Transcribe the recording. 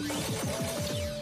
Música